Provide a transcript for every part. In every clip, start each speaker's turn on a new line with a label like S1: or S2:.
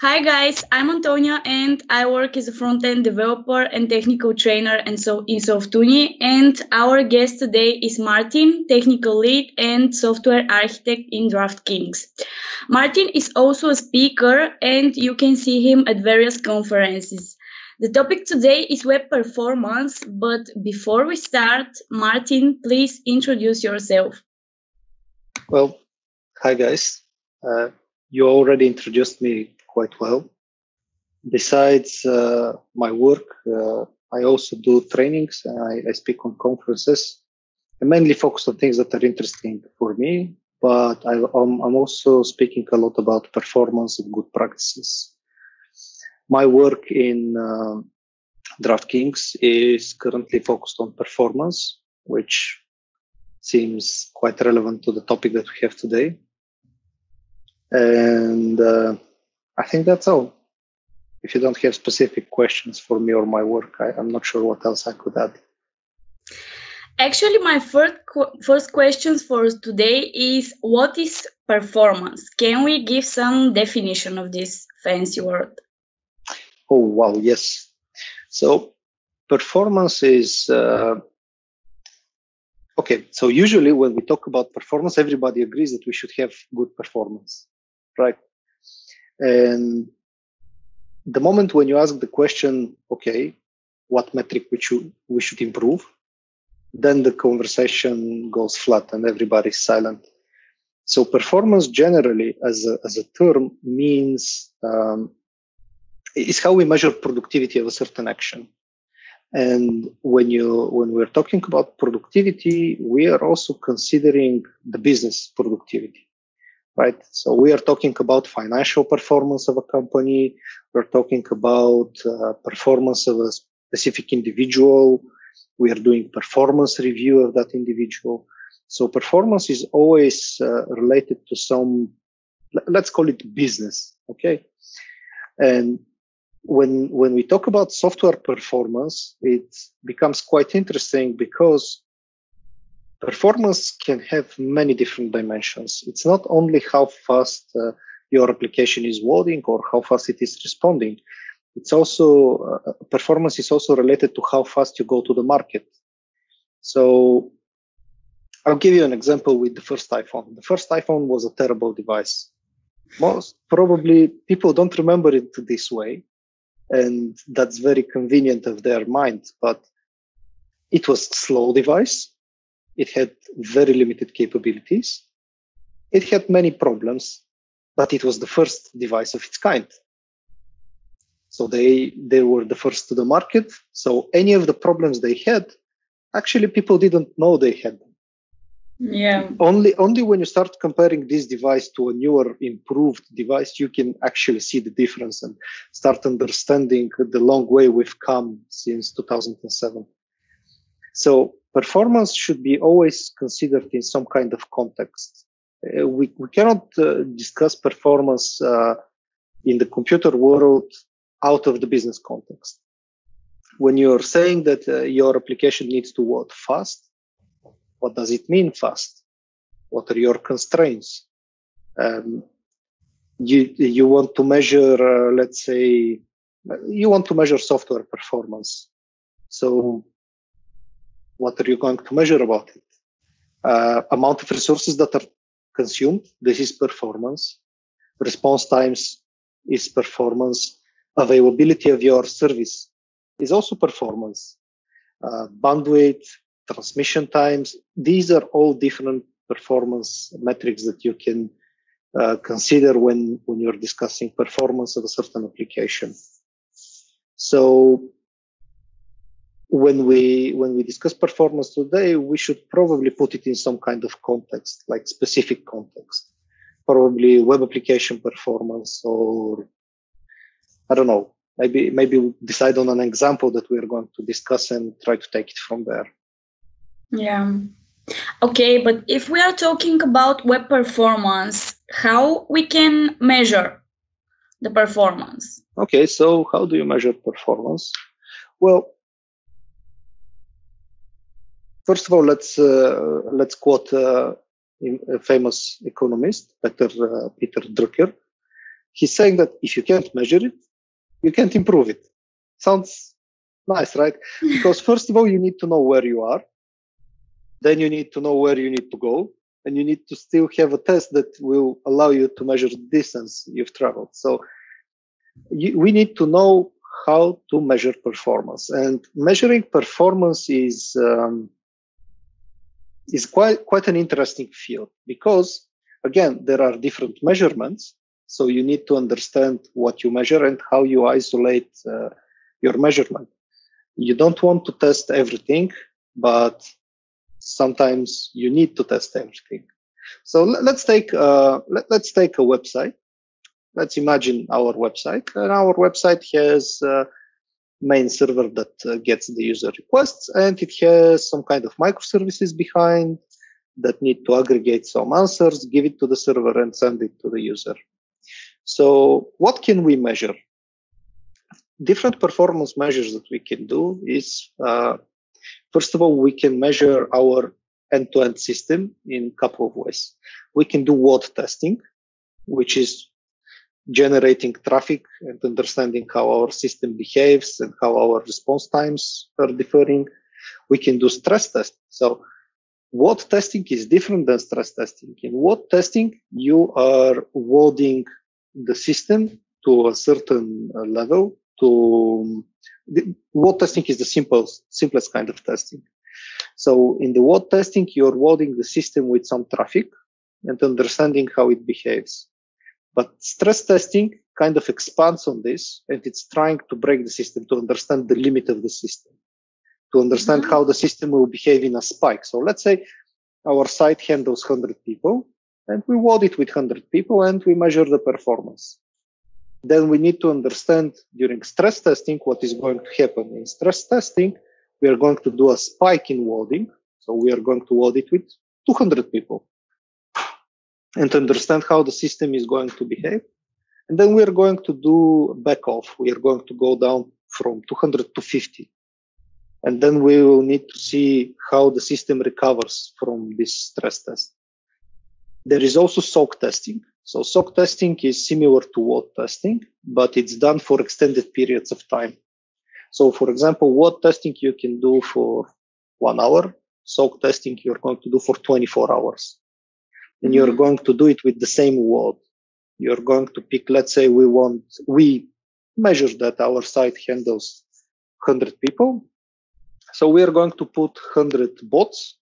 S1: Hi guys, I'm Antonia and I work as a front-end developer and technical trainer and so in SoftUni and our guest today is Martin, technical lead and software architect in DraftKings. Martin is also a speaker and you can see him at various conferences. The topic today is web performance, but before we start, Martin, please introduce yourself.
S2: Well, hi guys. Uh, you already introduced me quite well. Besides uh, my work, uh, I also do trainings and I, I speak on conferences. I mainly focus on things that are interesting for me, but I, am also speaking a lot about performance and good practices. My work in uh, DraftKings is currently focused on performance, which seems quite relevant to the topic that we have today. And uh, I think that's all. If you don't have specific questions for me or my work, I, am not sure what else I could add.
S1: Actually, my first first questions for today is what is performance? Can we give some definition of this fancy word?
S2: Oh wow, yes. So performance is uh, okay. So usually when we talk about performance, everybody agrees that we should have good performance, right? And the moment when you ask the question, okay, what metric we should we should improve, then the conversation goes flat and everybody's silent. So performance generally as a, as a term means um, is how we measure productivity of a certain action. And when you when we're talking about productivity, we are also considering the business productivity right? So we are talking about financial performance of a company. We're talking about uh, performance of a specific individual. We are doing performance review of that individual. So performance is always uh, related to some, let's call it business. Okay. And when, when we talk about software performance, it becomes quite interesting because performance can have many different dimensions. It's not only how fast uh, your application is loading or how fast it is responding. It's also uh, performance is also related to how fast you go to the market. So I'll give you an example with the first iPhone. The first iPhone was a terrible device. Most probably people don't remember it this way, and that's very convenient of their mind. But it was slow device it had very limited capabilities. It had many problems, but it was the first device of its kind. So they, they were the first to the market. So any of the problems they had, actually people didn't know they had them.
S1: Yeah.
S2: Only, only when you start comparing this device to a newer, improved device, you can actually see the difference and start understanding the long way we've come since 2007. So performance should be always considered in some kind of context. Uh, we, we cannot uh, discuss performance uh, in the computer world out of the business context. When you're saying that uh, your application needs to work fast, what does it mean fast? What are your constraints? Um, you, you want to measure, uh, let's say, you want to measure software performance. So what are you going to measure about it? Uh, amount of resources that are consumed, this is performance. Response times is performance. Availability of your service is also performance. Uh, bandwidth, transmission times, these are all different performance metrics that you can uh, consider when, when you're discussing performance of a certain application. So when we when we discuss performance today, we should probably put it in some kind of context, like specific context, probably web application performance, or I don't know, maybe maybe decide on an example that we are going to discuss and try to take it from there.
S1: Yeah. Okay, but if we are talking about web performance, how we can measure the performance?
S2: Okay, so how do you measure performance? Well, First of all, let's uh, let's quote uh, a famous economist, Peter uh, Peter Drucker. he's saying that if you can't measure it, you can't improve it. Sounds nice, right? because first of all, you need to know where you are. Then you need to know where you need to go. And you need to still have a test that will allow you to measure the distance you've traveled. So you, we need to know how to measure performance. And measuring performance is um, is quite quite an interesting field because again there are different measurements. So you need to understand what you measure and how you isolate uh, your measurement. You don't want to test everything but sometimes you need to test everything. So let's take uh, let, us take a website. Let's imagine our website. And our website has uh, main server that uh, gets the user requests and it has some kind of microservices behind that need to aggregate some answers, give it to the server and send it to the user. So what can we measure? Different performance measures that we can do is, uh, first of all, we can measure our end-to-end system in a couple of ways. We can do load testing, which is generating traffic and understanding how our system behaves and how our response times are differing. We can do stress test. So load testing is different than stress testing. In load testing, you are loading the system to a certain uh, level to the, load testing is the simplest, simplest kind of testing. So in the load testing, you're loading the system with some traffic and understanding how it behaves. But stress testing kind of expands on this and it's trying to break the system to understand the limit of the system, to understand mm-hmm. how the system will behave in a spike. So let's say our site handles 100 people and we load it with 100 people and we measure the performance. Then we need to understand during stress testing what is going to happen. In stress testing, we are going to do a spike in loading. So we are going to load it with 200 people and to understand how the system is going to behave. And then we're going to do back off. We are going to go down from 200 to 50. And then we will need to see how the system recovers from this stress test. There is also soak testing. So soak testing is similar to load testing, but it's done for extended periods of time. So for example, load testing you can do for one hour. Soak testing you're going to do for 24 hours and you're going to do it with the same load. You're going to pick, let's say we want, we measure that our site handles 100 people. So we are going to put 100 bots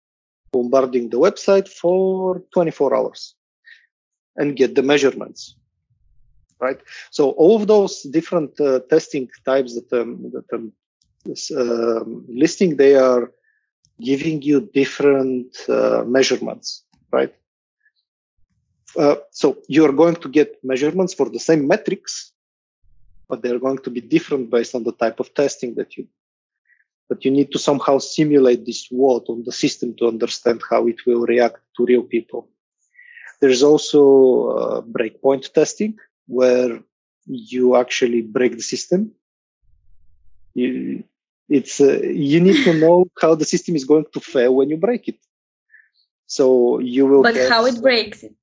S2: bombarding the website for 24 hours and get the measurements. Right. So all of those different uh, testing types that, um, that I'm uh, listing, they are giving you different uh, measurements, right? Uh, so you're going to get measurements for the same metrics, but they're going to be different based on the type of testing that you but you need to somehow simulate this load on the system to understand how it will react to real people. There's also uh, breakpoint testing where you actually break the system. You, it's uh, you need to know how the system is going to fail when you break it. So you will.
S1: But how it breaks it?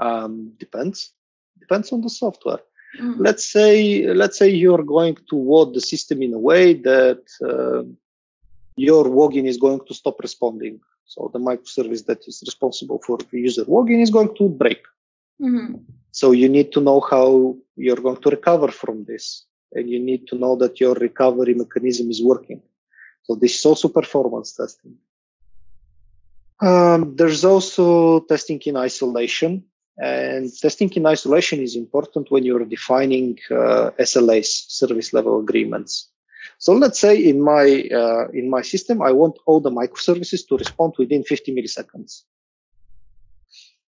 S2: Um, depends depends on the software. Mm. let's say let's say you're going to load the system in a way that uh, your login is going to stop responding. So the microservice that is responsible for the user login is going to break. Mm-hmm. so you need to know how you're going to recover from this and you need to know that your recovery mechanism is working. So this is also performance testing. Um, there's also testing in isolation and testing in isolation is important when you're defining uh, SLAs, service level agreements. So let's say in my uh, in my system, I want all the microservices to respond within 50 milliseconds.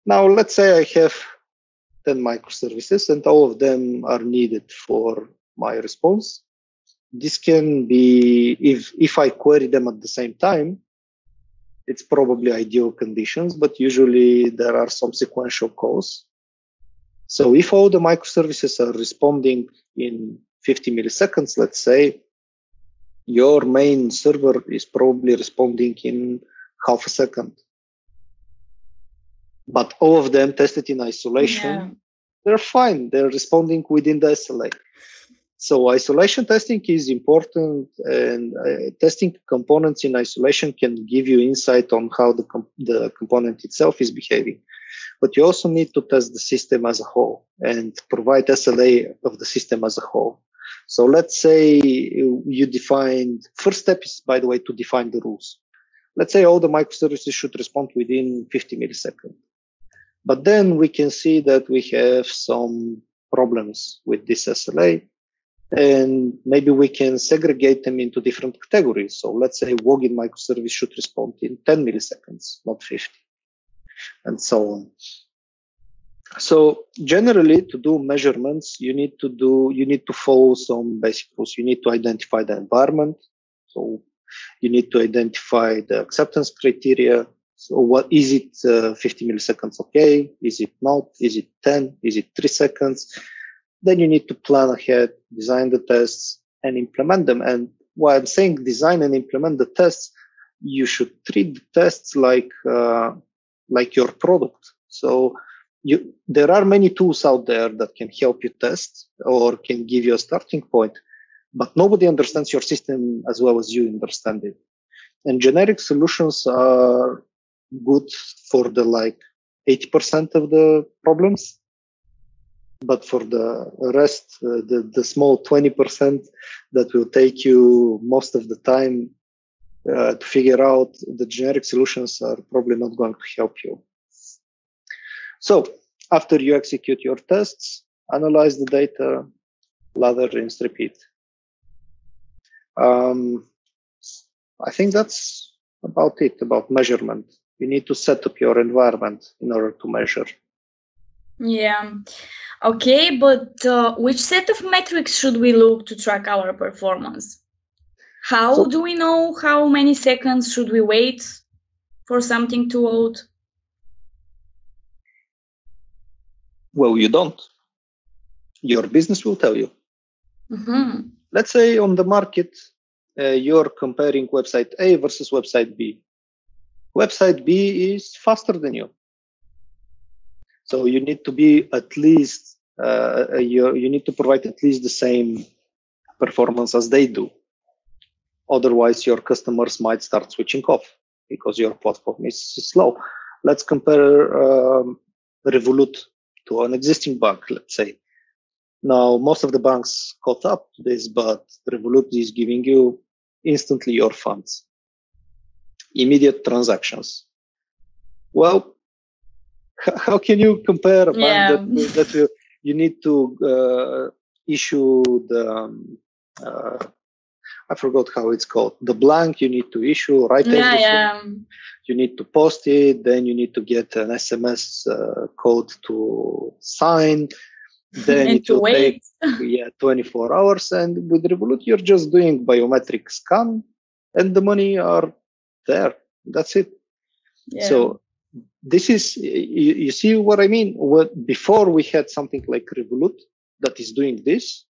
S2: Now let's say I have 10 microservices and all of them are needed for my response. This can be if if I query them at the same time, it's probably ideal conditions, but usually there are some sequential calls. So if all the microservices are responding in 50 milliseconds, let's say, your main server is probably responding in half a second. But all of them tested in isolation, yeah. they're fine. They're responding within the SLA. So isolation testing is important, and uh, testing components in isolation can give you insight on how the the component itself is behaving. But you also need to test the system as a whole and provide SLA of the system as a whole. So let's say you defined first step is by the way to define the rules. Let's say all the microservices should respond within 50 milliseconds. But then we can see that we have some problems with this SLA and maybe we can segregate them into different categories. So let's say login microservice should respond in 10 milliseconds, not 50, and so on. So generally, to do measurements, you need to do you need to follow some basic rules. You need to identify the environment. So you need to identify the acceptance criteria. So what is it? Uh, 50 milliseconds, okay? Is it not? Is it 10? Is it three seconds? Then you need to plan ahead, design the tests, and implement them. And while I'm saying design and implement the tests, you should treat the tests like uh, like your product. So you, there are many tools out there that can help you test or can give you a starting point, but nobody understands your system as well as you understand it. And generic solutions are good for the like 80% of the problems but for the rest, uh, the, the small 20% that will take you most of the time uh, to figure out the generic solutions are probably not going to help you. So after you execute your tests, analyze the data, lather, rinse, repeat. Um, I think that's about it about measurement. You need to set up your environment in order to measure.
S1: Yeah. Okay, but uh, which set of metrics should we look to track our performance? How so, do we know how many seconds should we wait for something to load?
S2: Well, you don't. Your business will tell you. Mm-hmm. Let's say on the market, uh, you're comparing website A versus website B. Website B is faster than you. So you need to be at least uh, you, you need to provide at least the same performance as they do. Otherwise, your customers might start switching off because your platform is slow. Let's compare um, Revolut to an existing bank, let's say. Now, most of the banks caught up to this, but Revolut is giving you instantly your funds, immediate transactions. Well, how can you compare a bank yeah. that, that you, you need to uh, issue the um, uh, I forgot how it's called. The blank you need to issue, right?
S1: Yeah, yeah.
S2: You need to post it, then you need to get an SMS uh, code to sign. Then
S1: it will wait.
S2: take yeah 24 hours. And with Revolut, you're just doing biometric scan, and the money are there. That's it. Yeah. So this is you, you, see what i mean? What before we had something like revolut that is doing this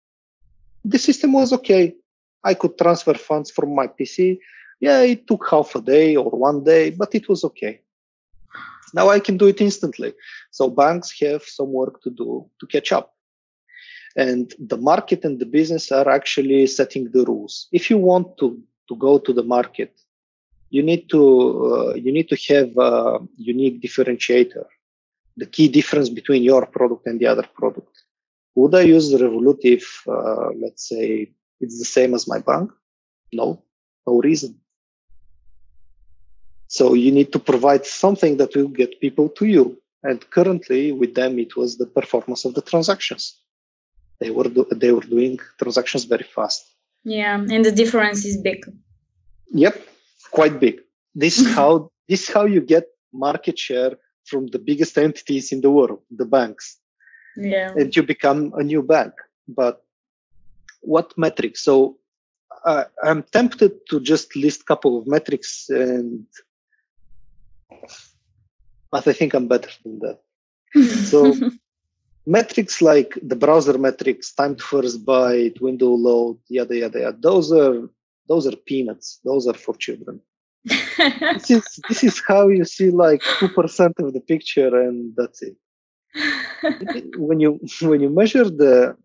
S2: the system was okay. I could transfer funds from my pc yeah it took half a day or one day but it was okay. Now i can do it instantly. So banks have some work to do to catch up. And the market and the business are actually setting the rules. If you want to to go to the market you need to uh, you need to have a unique differentiator. The key difference between your product and the other product. Would i use revolut if uh, let's say it's the same as my bank? No no reason. So you need to provide something that will get people to you. And currently with them it was the performance of the transactions. They were do- they were doing transactions very fast.
S1: Yeah and the difference is big.
S2: Yep quite big. This is how this is how you get market share from the biggest entities in the world, the banks.
S1: Yeah.
S2: And you become a new bank. But what metrics? So uh, I'm tempted to just list a couple of metrics and but I think I'm better than that. so metrics like the browser metrics, time to first byte, window load, yada yada yada. Those are those are peanuts. Those are for children. This is this is how you see like two percent of the picture, and that's it. when you when you measure the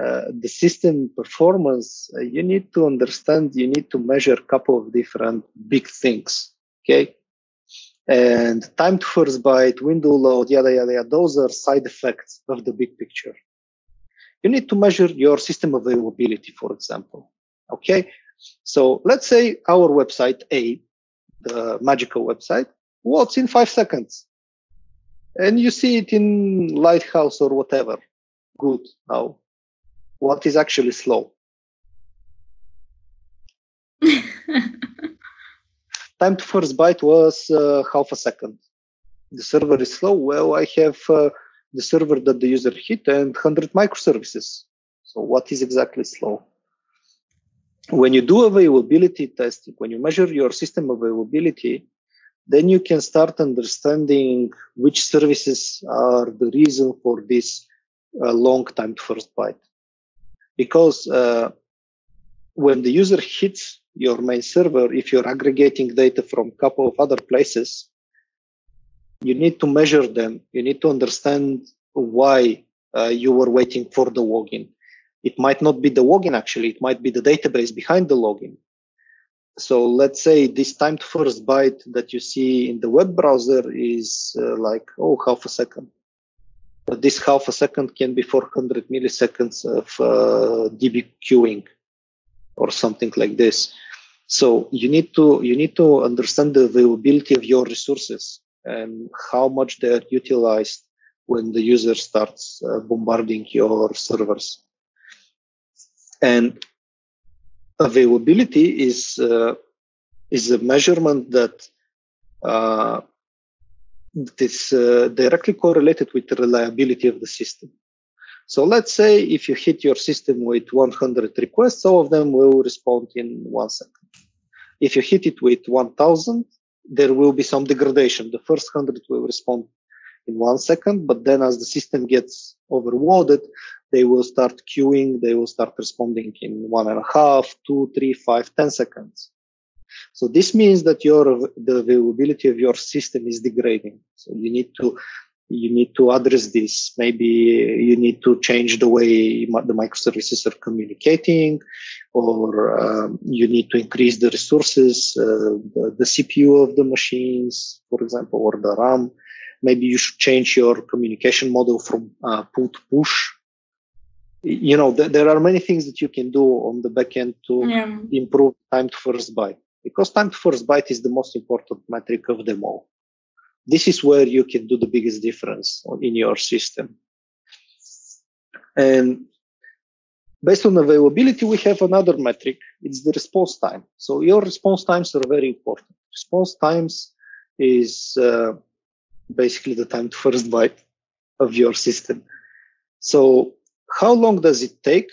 S2: uh, the system performance, uh, you need to understand. You need to measure a couple of different big things. Okay, and time to first byte, window load, yada yada yada. Those are side effects of the big picture. You need to measure your system availability, for example. Okay, so let's say our website A, the magical website, what's in five seconds. And you see it in lighthouse or whatever. Good. Now what is actually slow? Time to first byte was uh, half a second. The server is slow. Well i have uh, the server that the user hit and 100 microservices. So what is exactly slow when you do availability testing when you measure your system availability then you can start understanding which services are the reason for this uh, long time first byte. Because uh, when the user hits your main server, if you're aggregating data from a couple of other places, you need to measure them. You need to understand why uh, you were waiting for the login. It might not be the login actually, it might be the database behind the login. So let's say this time to first byte that you see in the web browser is uh, like, oh, half a second. But this half a second can be 400 milliseconds of uh, DB queuing or something like this. So you need to you need to understand the availability of your resources and how much they are utilized when the user starts uh, bombarding your servers. And availability is uh, is a measurement that uh, is uh, directly correlated with the reliability of the system. So let's say if you hit your system with 100 requests, all of them will respond in one second. If you hit it with 1000, there will be some degradation. The first 100 will respond in one second, but then as the system gets overloaded, they will start queuing, they will start responding in one and a half, two, three, five, ten seconds. So this means that your the availability of your system is degrading. So you need to you need to address this. Maybe you need to change the way the microservices are communicating, or um, you need to increase the resources, uh, the, the, CPU of the machines, for example, or the RAM. Maybe you should change your communication model from uh, pull to push. You know th- there are many things that you can do on the back end to yeah. improve time to first byte because time to first byte is the most important metric of them all. This is where you can do the biggest difference in your system. And based on availability we have another metric. It's the response time. So your response times are very important. Response times is uh, basically the time to first byte of your system so how long does it take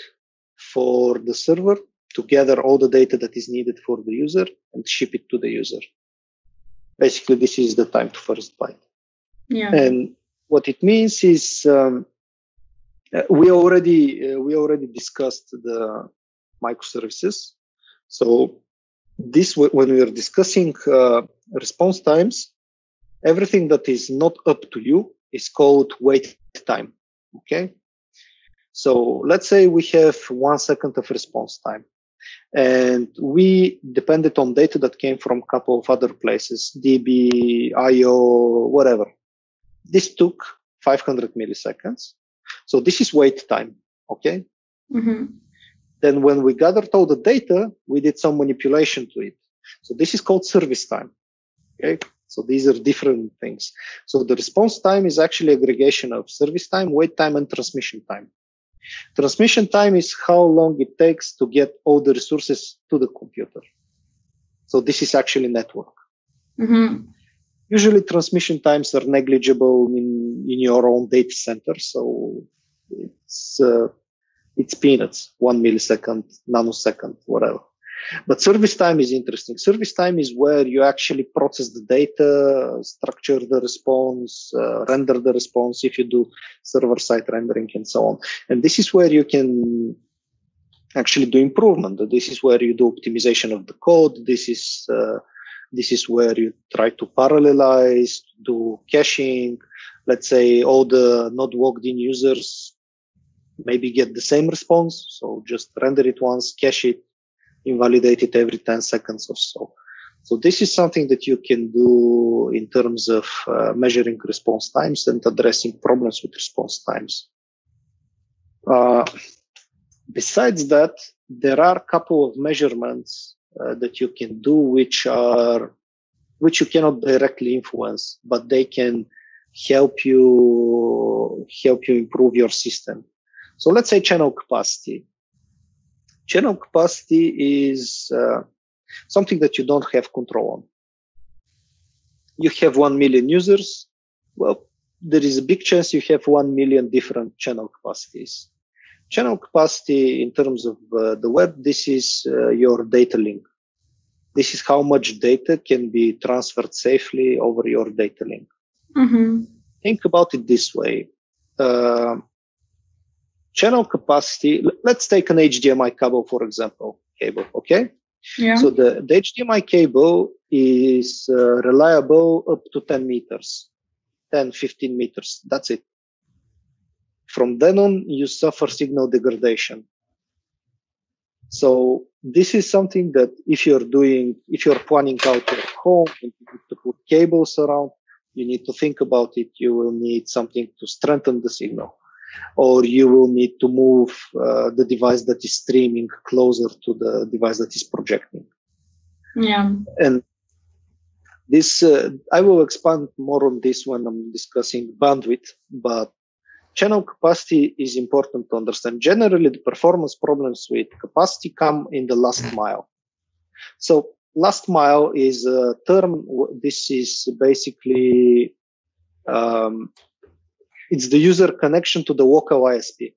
S2: for the server to gather all the data that is needed for the user and ship it to the user? Basically, this is the time to first byte. Yeah. And what it means is um, uh, we already uh, we already discussed the microservices. So this when we are discussing uh, response times, everything that is not up to you is called wait time. Okay, so let's say we have one second of response time and we depended on data that came from a couple of other places, DB, IO, whatever. This took 500 milliseconds. So this is wait time. Okay. Mm-hmm. Then when we gathered all the data, we did some manipulation to it. So this is called service time. Okay. So these are different things. So the response time is actually aggregation of service time, wait time, and transmission time. Transmission time is how long it takes to get all the resources to the computer. So this is actually network. Mm-hmm. Usually transmission times are negligible in, in your own data center. So it's, uh, it's peanuts, one millisecond, nanosecond, whatever. But service time is interesting. Service time is where you actually process the data, structure the response, uh, render the response if you do server side rendering and so on. And this is where you can actually do improvement. This is where you do optimization of the code. This is uh, This is where you try to parallelize, do caching. Let's say all the not logged in users maybe get the same response. So just render it once, cache it, invalidate it every 10 seconds or so. So this is something that you can do in terms of uh, measuring response times and addressing problems with response times. Uh, besides that, there are a couple of measurements uh, that you can do which are which you cannot directly influence, but they can help you help you improve your system. So let's say channel capacity. Channel capacity is uh, something that you don't have control on. You have 1 million users. Well, there is a big chance you have 1 million different channel capacities. Channel capacity in terms of uh, the web, this is uh, your data link. This is how much data can be transferred safely over your data link. Mm-hmm. Think about it this way. Uh, channel capacity, let's take an HDMI cable, for example, cable, okay? Yeah. So the, the HDMI cable is uh, reliable up to 10 meters, 10, 15 meters. That's it. From then on, you suffer signal degradation. So this is something that if you're doing, if you're planning out your home and to put cables around, you need to think about it. You will need something to strengthen the signal or you will need to move uh, the device that is streaming closer to the device that is projecting.
S1: Yeah.
S2: And this, uh, I will expand more on this when I'm discussing bandwidth, but channel capacity is important to understand. Generally, the performance problems with capacity come in the last mile. So last mile is a term. This is basically um, it's the user connection to the local ISP.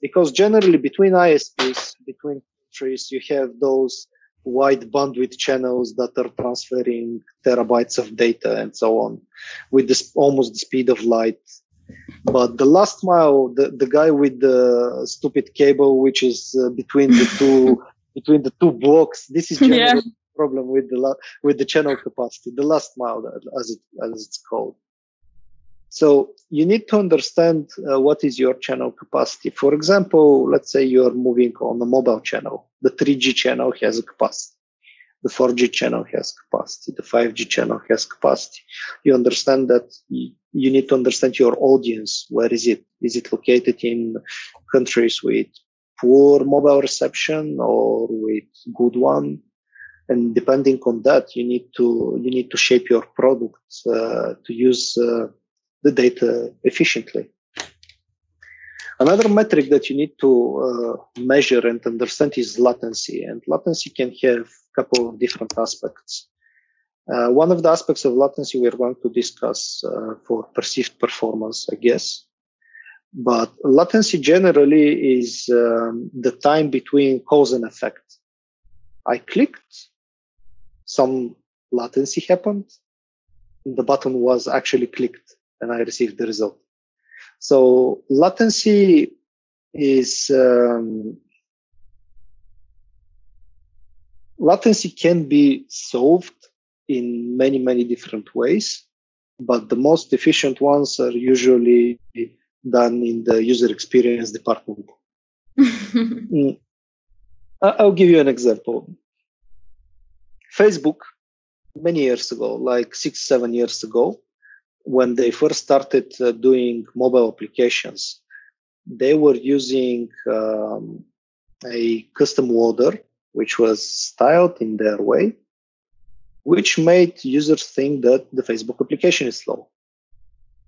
S2: Because generally between ISPs, between countries, you have those wide bandwidth channels that are transferring terabytes of data and so on with this almost the speed of light. But the last mile, the, the guy with the stupid cable, which is uh, between the two, between the two blocks, this is generally yeah. problem with the, with the channel capacity, the last mile as it, as it's called. So you need to understand uh, what is your channel capacity. For example, let's say you're moving on a mobile channel. The 3G channel has a capacity. The 4G channel has capacity. The 5G channel has capacity. You understand that you, you need to understand your audience. Where is it? Is it located in countries with poor mobile reception or with good one? And depending on that, you need to you need to shape your product uh, to use uh, the data efficiently. Another metric that you need to uh, measure and understand is latency. And latency can have a couple of different aspects. Uh, one of the aspects of latency we're going to discuss uh, for perceived performance, I guess. But latency generally is um, the time between cause and effect. I clicked, some latency happened, the button was actually clicked and I received the result. So latency is um, latency can be solved in many many different ways, but the most efficient ones are usually done in the user experience department. Mm. I'll give you an example. Facebook, many years ago, like six, seven years ago, when they first started uh, doing mobile applications, they were using um, a custom loader, which was styled in their way, which made users think that the Facebook application is slow.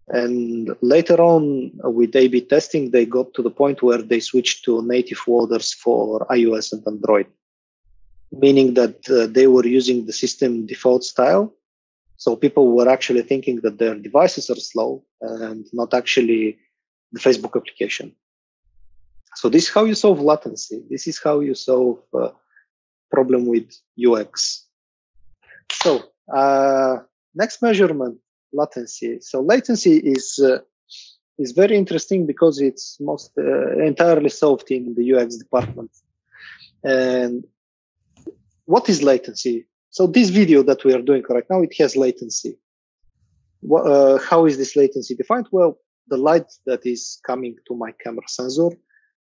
S2: And later on, uh, with A B testing, they got to the point where they switched to native loaders for iOS and Android, meaning that uh, they were using the system default style so people were actually thinking that their devices are slow and not actually the Facebook application. So this is how you solve latency. This is how you solve uh, problem with UX. So uh, next measurement, latency. So latency is uh, is very interesting because it's most uh, entirely solved in the UX department. And what is latency? So this video that we are doing right now, it has latency. Uh, how is this latency defined? Well, the light that is coming to my camera sensor,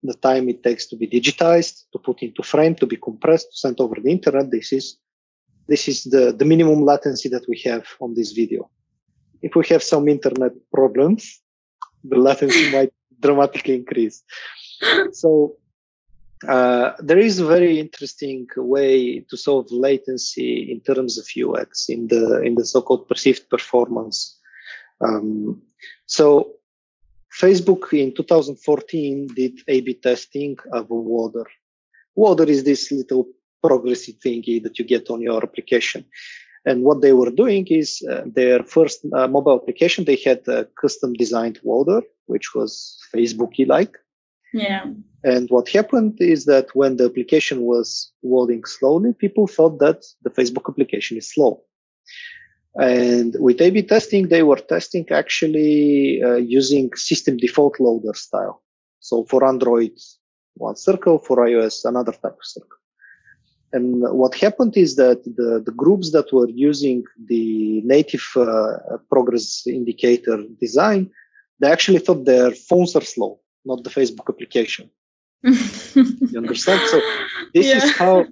S2: the time it takes to be digitized, to put into frame, to be compressed, to send over the internet. This is this is the, the minimum latency that we have on this video. If we have some internet problems, the latency might dramatically increase. So uh, there is a very interesting way to solve latency in terms of UX in the in the so-called perceived performance. Um, so Facebook in 2014 did A/B testing of loader. loader is this little progressive thingy that you get on your application. And what they were doing is uh, their first uh, mobile application, they had a custom designed loader, which was Facebooky like.
S1: Yeah.
S2: And what happened is that when the application was loading slowly, people thought that the Facebook application is slow. And with A/B testing, they were testing actually uh, using system default loader style. So for Android, one circle, for iOS, another type of circle. And what happened is that the, the groups that were using the native uh, progress indicator design, they actually thought their phones are slow, not the Facebook application. you understand? So this yeah. is how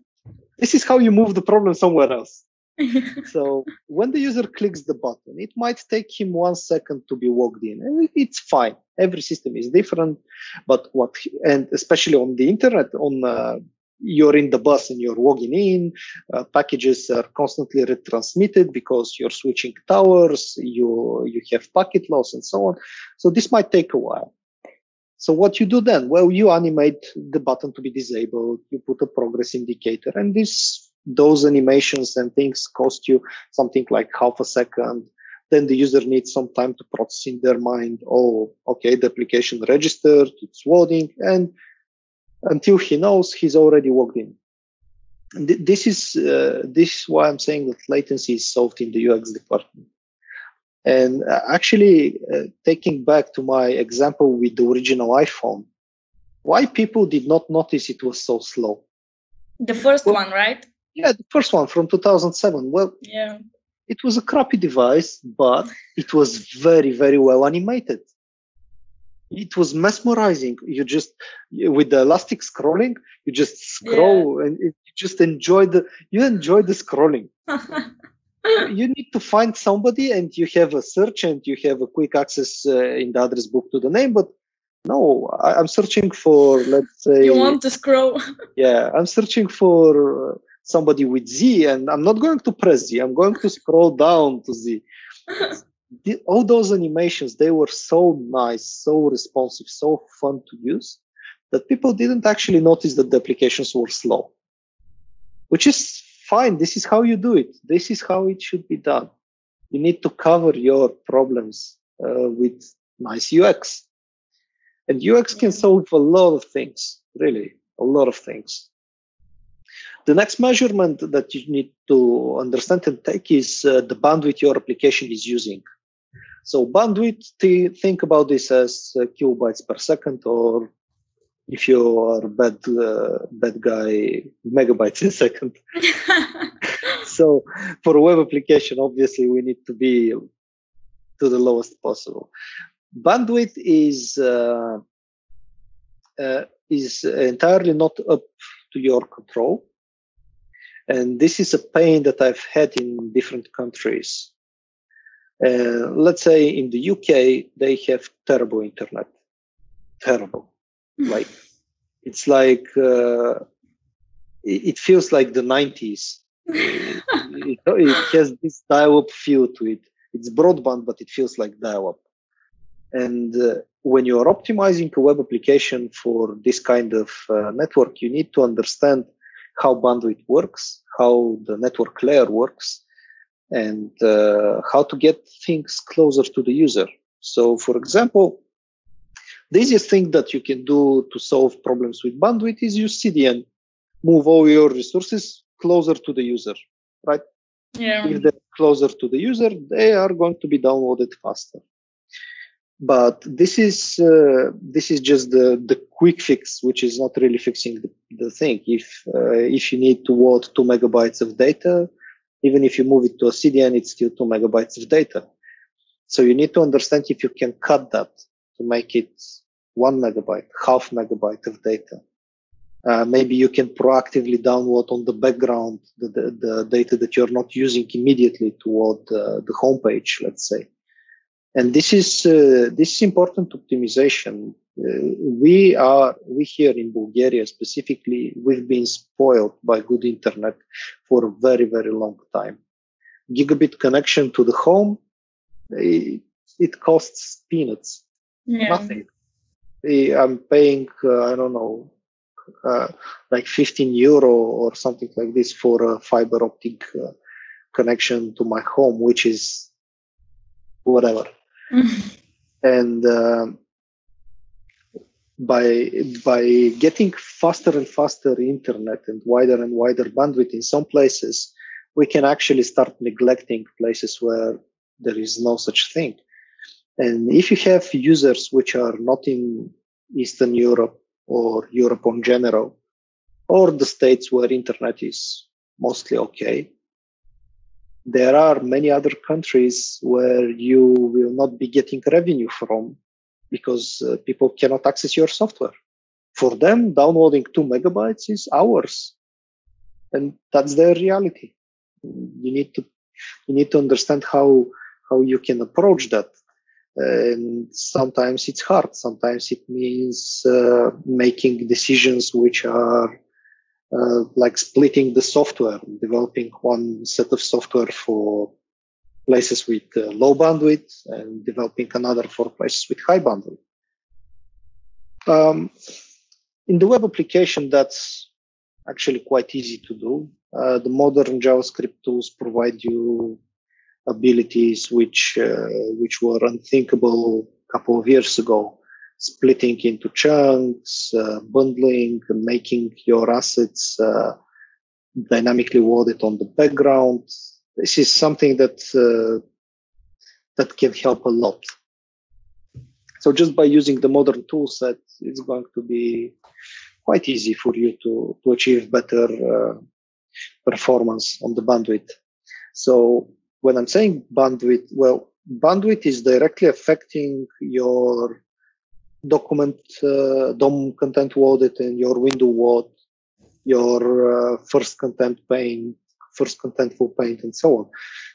S2: this is how you move the problem somewhere else. so when the user clicks the button, it might take him one second to be logged in. And it's fine. Every system is different, but what and especially on the internet, on uh, you're in the bus and you're logging in. Uh, packages are constantly retransmitted because you're switching towers. You you have packet loss and so on. So this might take a while. So what you do then? Well, you animate the button to be disabled. You put a progress indicator, and this those animations and things cost you something like half a second. Then the user needs some time to process in their mind. Oh, okay, the application registered, it's loading, and until he knows he's already logged in. this is uh, this is why I'm saying that latency is solved in the UX department. And uh, actually, uh, taking back to my example with the original iPhone, why people did not notice it was so slow?
S1: The first well, one, right?
S2: Yeah, the first one from 2007. Well,
S1: yeah,
S2: it was a crappy device, but it was very, very well animated it was mesmerizing you just with the elastic scrolling you just scroll yeah. and it, you just enjoy the you enjoy the scrolling you need to find somebody and you have a search and you have a quick access uh, in the address book to the name but no I, am searching for let's say
S1: you want to scroll.
S2: Yeah i'm searching for uh, somebody with z and i'm not going to press z i'm going to scroll down to z. The, all those animations they were so nice so responsive so fun to use that people didn't actually notice that the applications were slow which is fine this is how you do it. This is how it should be done. You need to cover your problems uh, with nice ux and ux can solve a lot of things really a lot of things. The next measurement that you need to understand and take is uh, the bandwidth your application is using. So bandwidth, think about this as uh, kilobytes per second, or if you are a bad uh, bad guy, megabytes a second. so for a web application, obviously we need to be to the lowest possible. Bandwidth is uh, uh, is entirely not up to your control, and this is a pain that I've had in different countries. Uh, let's say in the UK, they have terrible internet. Terrible. Like, it's like, uh, it, feels like the 90s. it, it, it, has this dial up feel to it. It's broadband, but it feels like dial up. And uh, when you are optimizing a web application for this kind of uh, network, you need to understand how bandwidth works, how the network layer works, and uh, how to get things closer to the user. So, for example, the easiest thing that you can do to solve problems with bandwidth is use CDN. Move all your resources closer to the user, right?
S1: Yeah.
S2: If they're closer to the user, they are going to be downloaded faster. But this is uh, this is just the the quick fix, which is not really fixing the, the thing. If uh, if you need to load two megabytes of data, Even if you move it to a CDN, it's still two megabytes of data. So you need to understand if you can cut that to make it one megabyte, half megabyte of data. Uh, maybe you can proactively download on the background the, the, the data that you're not using immediately toward uh, the homepage, let's say. And this is uh, this is important optimization. Uh, we are we here in Bulgaria specifically we've been spoiled by good internet for a very very long time. Gigabit connection to the home it, it costs peanuts, yeah. nothing. I'm paying uh, I don't know uh, like 15 euro or something like this for a fiber optic uh, connection to my home, which is whatever. and uh, by by getting faster and faster internet and wider and wider bandwidth in some places, we can actually start neglecting places where there is no such thing. And if you have users which are not in Eastern Europe or Europe in general, or the states where internet is mostly okay, there are many other countries where you will not be getting revenue from because uh, people cannot access your software. For them, downloading two megabytes is hours, and that's their reality. You need to you need to understand how how you can approach that and sometimes it's hard. Sometimes it means uh, making decisions which are uh, like splitting the software developing one set of software for places with uh, low bandwidth and developing another for places with high bandwidth. Um, in the web application that's actually quite easy to do. Uh, the modern javascript tools provide you abilities which uh, which were unthinkable a couple of years ago. Splitting into chunks uh, bundling making your assets uh, dynamically loaded on the background. This is something that uh, that can help a lot. So just by using the modern tool set it's going to be quite easy for you to to achieve better uh, performance on the bandwidth. So when I'm saying bandwidth, well, bandwidth is directly affecting your document uh, DOMContentLoaded and your window load, your uh, first content pane, first contentful paint, and so on.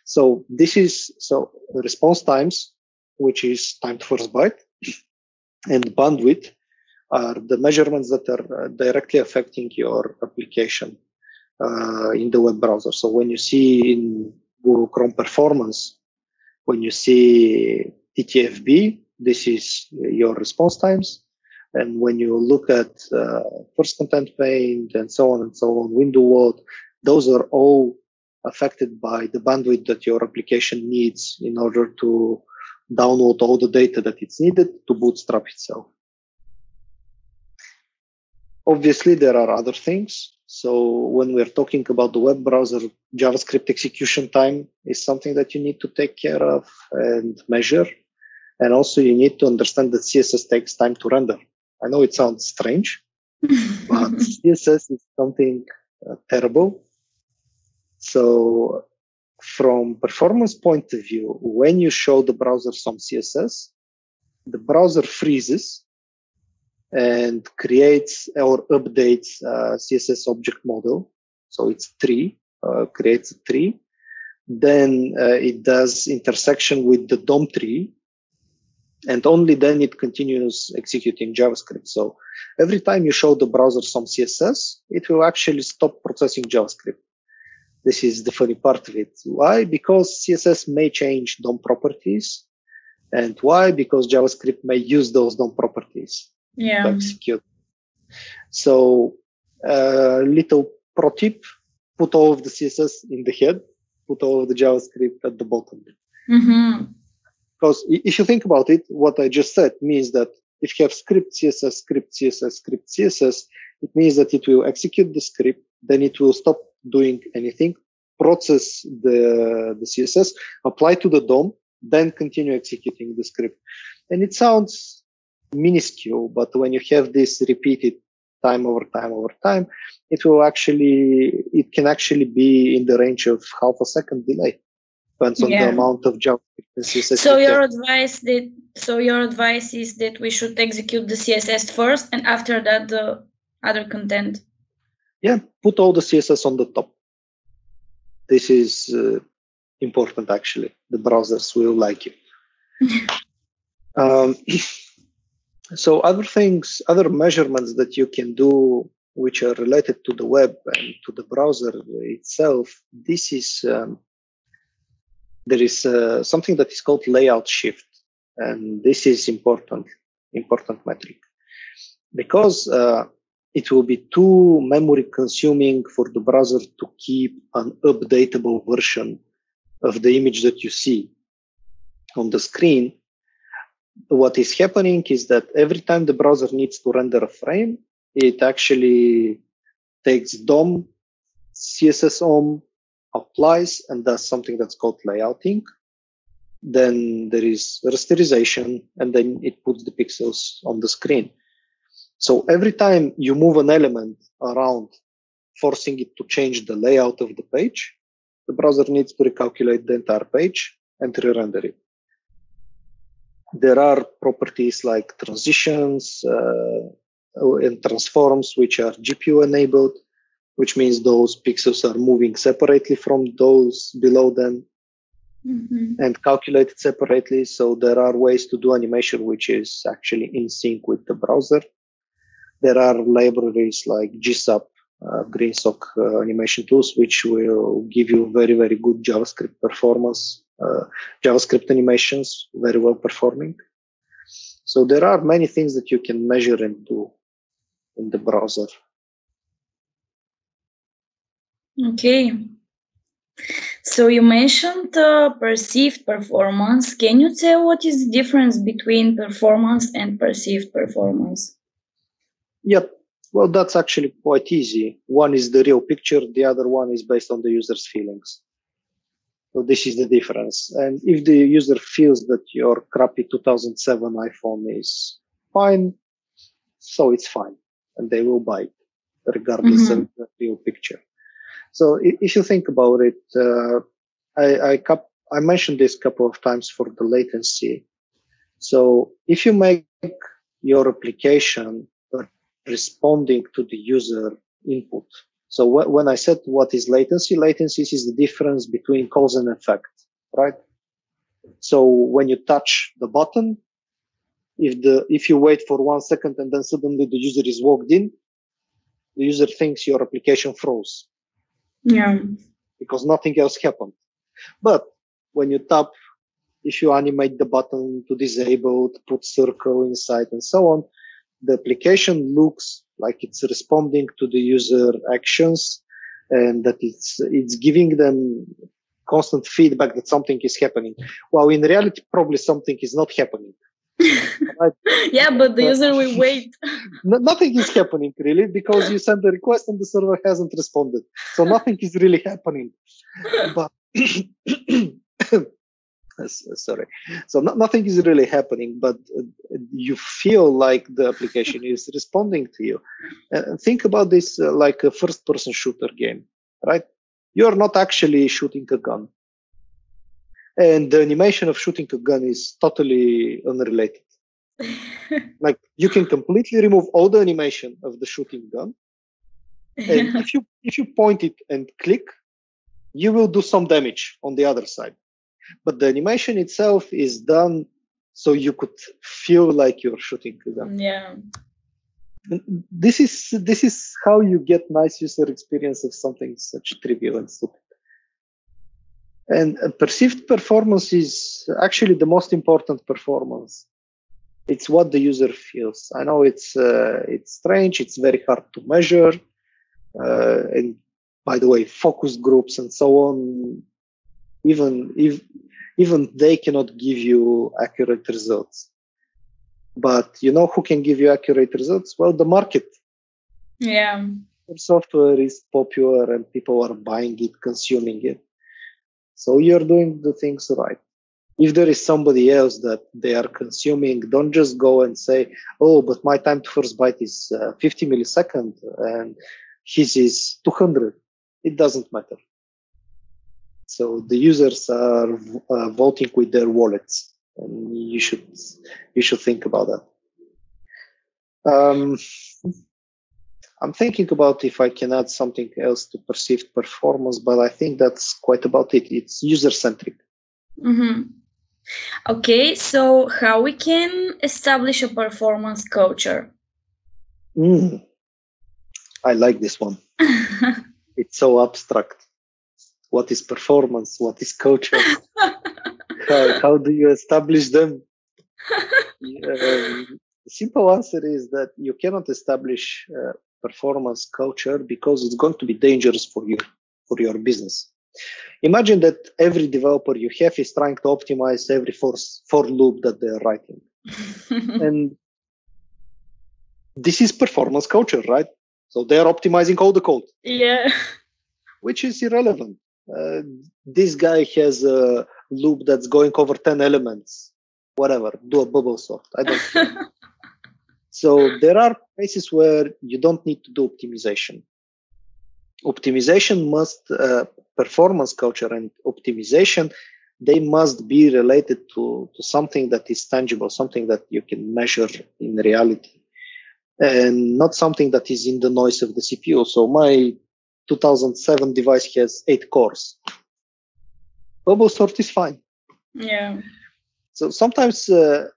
S2: So this is so response times, which is time to first byte, and bandwidth are the measurements that are uh, directly affecting your application uh, in the web browser. So when you see in Google Chrome performance. When you see TTFB, this is your response times. And when you look at uh, first content pane and so on and so on, window load, those are all affected by the bandwidth that your application needs in order to download all the data that it's needed to bootstrap itself. Obviously, there are other things. So when we're talking about the web browser, JavaScript execution time is something that you need to take care of and measure. And also you need to understand that CSS takes time to render. I know it sounds strange, but CSS is something uh, terrible. So from performance point of view, when you show the browser some CSS, the browser freezes and creates or updates uh, CSS object model. So it's tree, uh, creates a tree. Then uh, it does intersection with the DOM tree. And only then it continues executing JavaScript. So every time you show the browser some CSS, it will actually stop processing JavaScript. This is the funny part of it. Why? Because CSS may change DOM properties. And why? Because JavaScript may use those DOM properties
S1: yeah. to
S2: execute. So, uh, little pro tip: put all of the CSS in the head, put all of the JavaScript at the bottom.
S1: Mm-hmm.
S2: Because if you think about it, what I just said means that if you have script CSS, script CSS, script CSS, it means that it will execute the script, then it will stop doing anything, process the, the CSS, apply to the DOM, then continue executing the script. And it sounds minuscule, but when you have this repeated time over time over time, it will actually, it can actually be in the range of half a second delay. Depends on yeah. the amount of JavaScript.
S1: So your advice that so your advice is that we should execute the CSS first and after that the other content.
S2: Yeah, put all the CSS on the top. This is uh, important actually. The browsers will like it. um, so other things, other measurements that you can do which are related to the web and to the browser itself, this is um, there is uh, something that is called layout shift, and this is important important metric. Because uh, it will be too memory consuming for the browser to keep an updatable version of the image that you see on the screen what is happening is that every time the browser needs to render a frame, it actually takes DOM, CSS OM, applies, and does something that's called layouting. Then there is rasterization, and then it puts the pixels on the screen. So every time you move an element around, forcing it to change the layout of the page, the browser needs to recalculate the entire page and re-render it there are properties like transitions uh, and transforms which are GPU enabled, which means those pixels are moving separately from those below them mm-hmm. and calculated separately. So there are ways to do animation which is actually in sync with the browser. There are libraries like GSAP, uh, GreenSock uh, animation tools, which will give you very, very good JavaScript performance uh, JavaScript animations very well performing. So there are many things that you can measure and do in the browser.
S1: Okay. So you mentioned uh, perceived performance. Can you tell what is the difference between performance and perceived performance?
S2: Yep. Well, that's actually quite easy. One is the real picture. The other one is based on the user's feelings. So this is the difference. And if the user feels that your crappy 2007 iPhone is fine, so it's fine, and they will buy regardless mm-hmm. of the real picture. So if you think about it, uh, I, I, I mentioned this a couple of times for the latency. So if you make your application responding to the user input so wh- when I said what is latency, latency is the difference between cause and effect, right? So when you touch the button, if the if you wait for one second and then suddenly the user is logged in, the user thinks your application froze.
S1: Yeah.
S2: Because nothing else happened. But when you tap, if you animate the button to disable, to put circle inside and so on, the application looks like it's responding to the user actions and that it's it's giving them constant feedback that something is happening while in reality probably something is not happening?
S1: yeah but the user will wait.
S2: Nothing is happening really because you send the request and the server hasn't responded. So nothing is really happening. But sorry. So nothing is really happening but uh, you feel like the application is responding to you. Uh, think about this uh, like a first person shooter game right? You're not actually shooting a gun and the animation of shooting a gun is totally unrelated like you can completely remove all the animation of the shooting gun and if you if you point it and click you will do some damage on the other side but the animation itself is done so you could feel like you're shooting to them.
S1: Yeah.
S2: This is this is how you get nice user experience of something such trivial and stupid. And perceived performance is actually the most important performance. It's what the user feels. I know it's uh, it's strange. It's very hard to measure. Uh, and by the way, focus groups and so on even if even they cannot give you accurate results but you know who can give you accurate results well the market
S1: yeah
S2: software is popular and people are buying it consuming it so you're doing the things right if there is somebody else that they are consuming, don't just go and say, "Oh, but my time to first byte is uh, 50 milliseconds and his is 200." It doesn't matter. So the users are uh, voting with their wallets, and you should you should think about that. Um, I'm thinking about if I can add something else to perceived performance, but I think that's quite about it. It's user centric.
S1: Mm-hmm. Okay, so how we can establish a performance culture?
S2: Mm. I like this one. it's so abstract. What is performance? What is culture? how, how do you establish them? the simple answer is that you cannot establish uh, performance culture because it's going to be dangerous for you, for your business. Imagine that every developer you have is trying to optimize every for, for loop that they're writing. and this is performance culture, right? So they're optimizing all the code.
S1: Yeah.
S2: Which is irrelevant. Uh, this guy has a loop that's going over 10 elements. Whatever, do a bubble sort. I don't. so there are places where you don't need to do optimization. Optimization must uh, performance culture and optimization they must be related to, to something that is tangible something that you can measure in reality. And not something that is in the noise of the cpu so my 2007 device has eight cores. Bubble sort is fine.
S1: Yeah.
S2: So sometimes uh,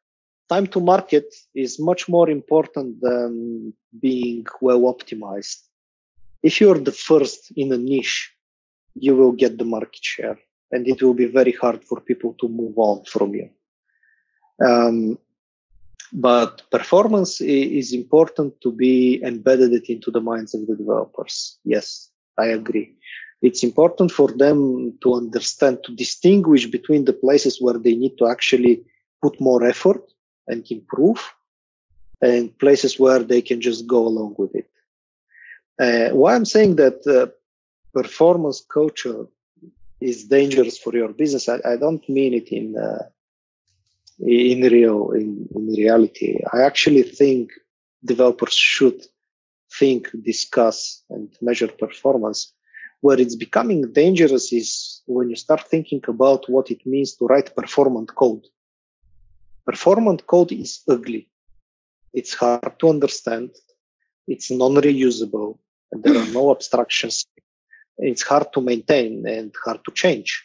S2: time to market is much more important than being well optimized if you're the first in a niche you will get the market share and it will be very hard for people to move on from you. Um, but performance is important to be embedded into the minds of the developers. Yes, I agree. It's important for them to understand, to distinguish between the places where they need to actually put more effort and improve and places where they can just go along with it. Uh, why I'm saying that uh, performance culture is dangerous for your business, I, I don't mean it in uh, in real in, in reality. I actually think developers should think, discuss, and measure performance. Where it's becoming dangerous is when you start thinking about what it means to write performant code. Performant code is ugly. It's hard to understand. It's non-reusable, and there are no abstractions it's hard to maintain and hard to change.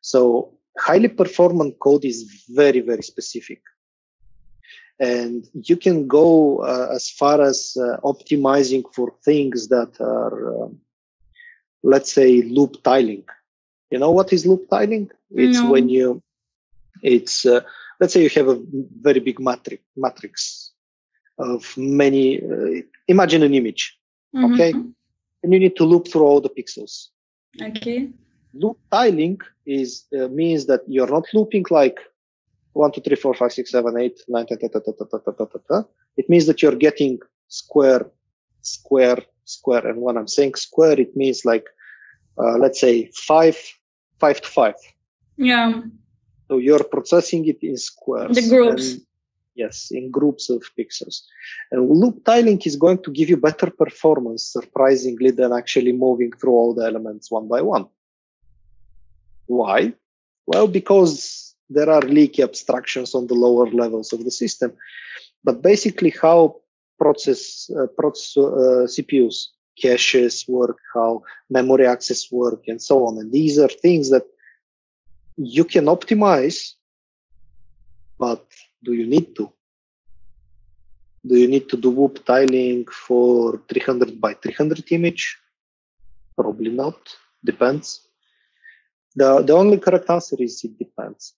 S2: So highly performant code is very, very specific. And you can go uh, as far as uh, optimizing for things that are, um, let's say, loop tiling. You know what is loop tiling? It's no. when you, it's, uh, let's say you have a very big matrix matrix of many uh, imagine an image mm-hmm. okay? And you need to loop through all the pixels.
S1: Okay.
S2: Loop tiling is uh, means that you're not looping like 1 2 3 4 5 6 7 8 9 10, 10, 10, it means that you're getting square square square. And when i'm saying square it means like uh, let's say 5 5 to 5
S1: yeah.
S2: So you're processing it in squares.
S1: The groups.
S2: And yes, in groups of pixels. And loop tiling is going to give you better performance, surprisingly, than actually moving through all the elements one by one. Why? Well, because there are leaky abstractions on the lower levels of the system. But basically, how process, uh, process uh, CPUs, caches work, how memory access work, and so on. And these are things that you can optimize, but do you need to? Do you need to do loop tiling for 300 by 300 image? Probably not. Depends. The, the only correct answer is it depends.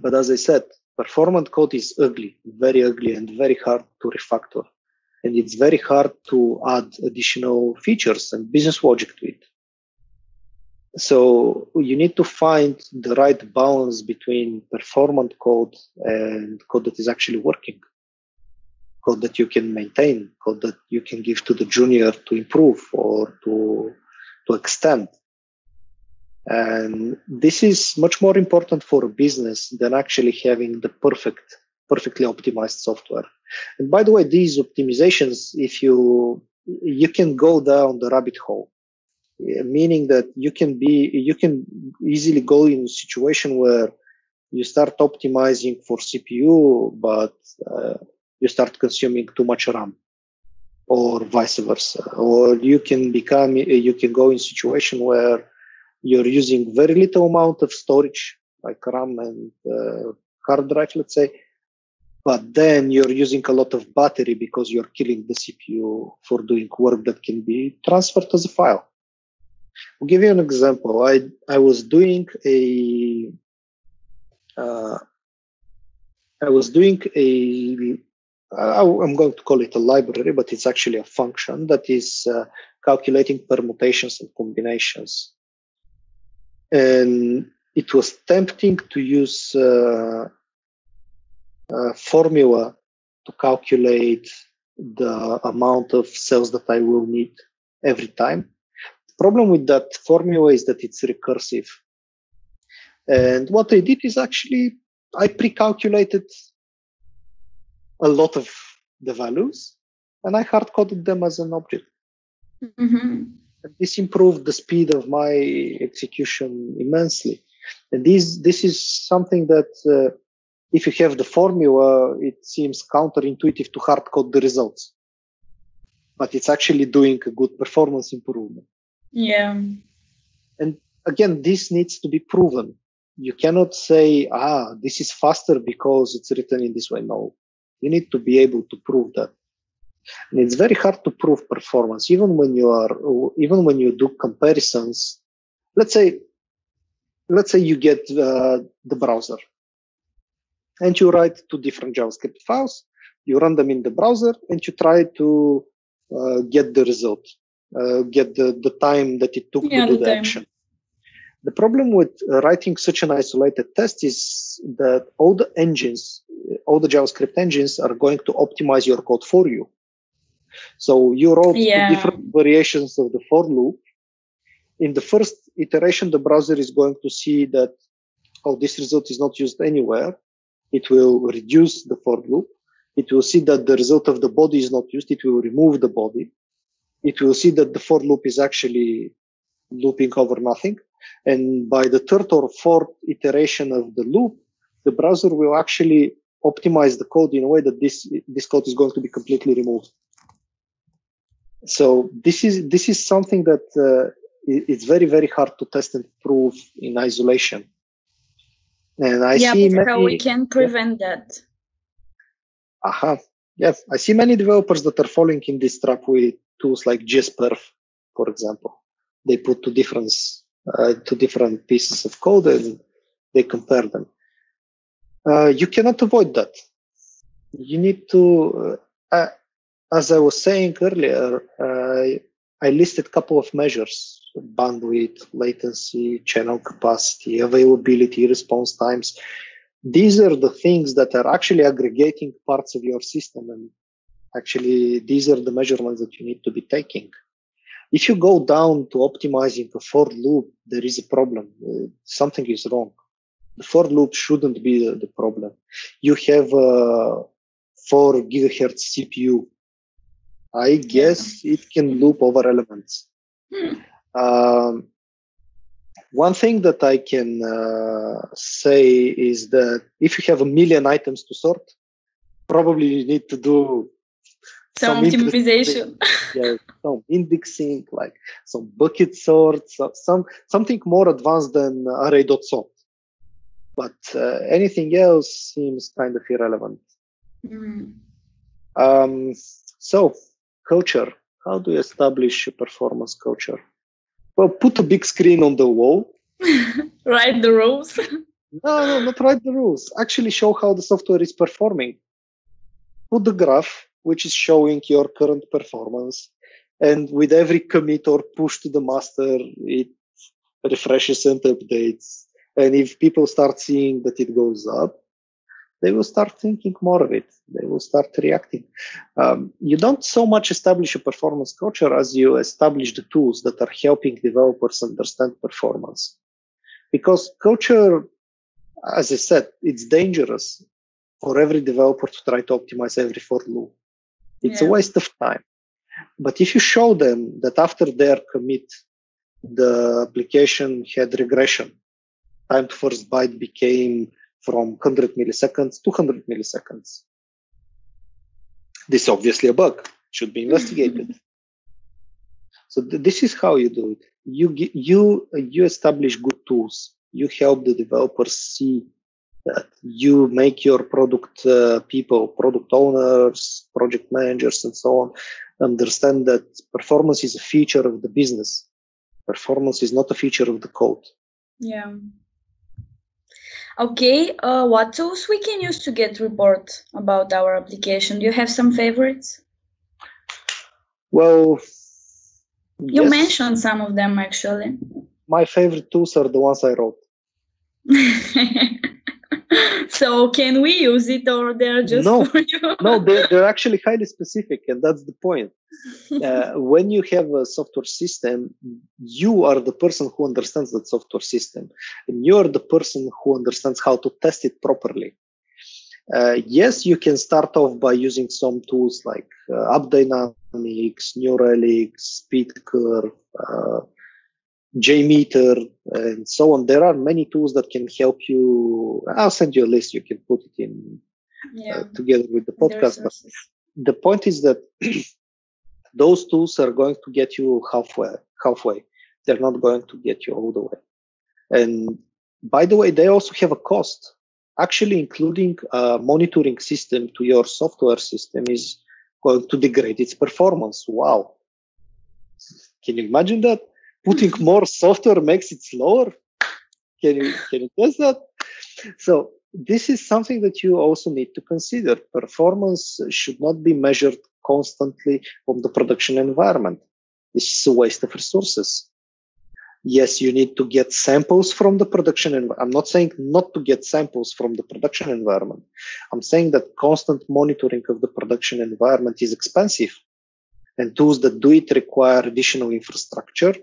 S2: But as I said, performant code is ugly, very ugly, and very hard to refactor. And it's very hard to add additional features and business logic to it. So you need to find the right balance between performant code and code that is actually working, code that you can maintain, code that you can give to the junior to improve or to to extend. And this is much more important for a business than actually having the perfect, perfectly optimized software. And by the way, these optimizations, if you you can go down the rabbit hole, meaning that you can be you can easily go in a situation where you start optimizing for CPU, but uh, you start consuming too much RAM or vice versa. Or you can become, you can go in a situation where you're using very little amount of storage, like RAM and uh, hard drive, let's say, but then you're using a lot of battery because you're killing the CPU for doing work that can be transferred as a file. I'll give you an example. I I was doing a uh, I was doing a I'm going to call it a library, but it's actually a function that is uh, calculating permutations and combinations. And it was tempting to use uh, a formula to calculate the amount of cells that I will need every time. Problem with that formula is that it's recursive. And what I did is actually I pre-calculated a lot of the values and I hard coded them as an object. Mm-hmm. This improved the speed of my execution immensely. And this, this is something that uh, if you have the formula, it seems counterintuitive to hard code the results. But it's actually doing a good performance improvement.
S1: Yeah.
S2: And again, this needs to be proven. You cannot say, ah, this is faster because it's written in this way. No, you need to be able to prove that. And it's very hard to prove performance, even when you are, even when you do comparisons. Let's say, let's say you get uh, the browser and you write two different JavaScript files. You run them in the browser and you try to uh, get the result, uh, get the, the time that it took yeah, to do the, the action. The problem with writing such an isolated test is that all the engines, all the JavaScript engines are going to optimize your code for you. So you wrote yeah. different variations of the for loop. In the first iteration, the browser is going to see that, oh, this result is not used anywhere. It will reduce the for loop. It will see that the result of the body is not used. It will remove the body. It will see that the for loop is actually looping over nothing. And by the third or fourth iteration of the loop, the browser will actually optimize the code in a way that this, this code is going to be completely removed. So this is, this is something that uh, it's very, very hard to test and prove in isolation.
S1: And I yeah, see many, how we can prevent yeah. that.
S2: Aha. Uh-huh. Yes, I see many developers that are falling in this trap with tools like JSPerf, for example. They put two different uh, two different pieces of code and they compare them. Uh, you cannot avoid that. You need to, uh, uh as I was saying earlier, uh, I listed a couple of measures bandwidth, latency, channel capacity, availability, response times. These are the things that are actually aggregating parts of your system. And actually, these are the measurements that you need to be taking if you go down to optimizing a for loop, there is a problem. Uh, something is wrong. The for loop shouldn't be the, the problem. You have a 4 gigahertz CPU. I guess it can loop over elements. Hmm. Um, one thing that I can uh, say is that if you have a million items to sort, probably you need to do
S1: some, some optimization.
S2: yeah, some indexing, like some bucket sorts, some something more advanced than array.sort. But uh, anything else seems kind of irrelevant. Mm. Um, so, culture. How do you establish a performance culture? Well, put a big screen on the wall.
S1: write the rules.
S2: no, no, not write the rules. Actually, show how the software is performing. Put the graph which is showing your current performance. And with every commit or push to the master, it refreshes and updates. And if people start seeing that it goes up, they will start thinking more of it. They will start reacting. Um, you don't so much establish a performance culture as you establish the tools that are helping developers understand performance. because culture, as I said, it's dangerous for every developer to try to optimize every for loop. It's yeah. a waste of time. But if you show them that after their commit, the application had regression, time to first byte became from 100 milliseconds to 100 milliseconds. This is obviously a bug, should be investigated. so th- this is how you do it. You you you establish good tools. You help the developers see that you make your product uh, people, product owners, project managers, and so on, understand that performance is a feature of the business. Performance is not a feature of the code.
S1: Yeah. Okay, uh, what tools we can use to get report about our application? Do you have some favorites?
S2: Well,
S1: you yes. mentioned some of them actually.
S2: My favorite tools are the ones I wrote.
S1: so can we use it or they're just
S2: no,
S1: for you?
S2: no, they're, they're actually highly specific, and that's the point. Uh, when you have a software system, you are the person who understands that software system, and you are the person who understands how to test it properly. Uh, yes, you can start off by using some tools like uh, AppDynamics, New Relic, Speed Curve, uh, JMeter, and so on. There are many tools that can help you. I'll send you a list. You can put it in uh, yeah. uh, together with the podcast. But the point is that those tools are going to get you halfway. Halfway, they're not going to get you all the way. And by the way, they also have a cost. Actually, including a monitoring system to your software system is going to degrade its performance. Wow! Can you imagine that? Putting more software makes it slower? Can you can you test that? So this is something that you also need to consider. Performance should not be measured constantly from the production environment. This is a waste of resources. Yes you need to get samples from the production env- i'm not saying not to get samples from the production environment. I'm saying that constant monitoring of the production environment is expensive and tools that do it require additional infrastructure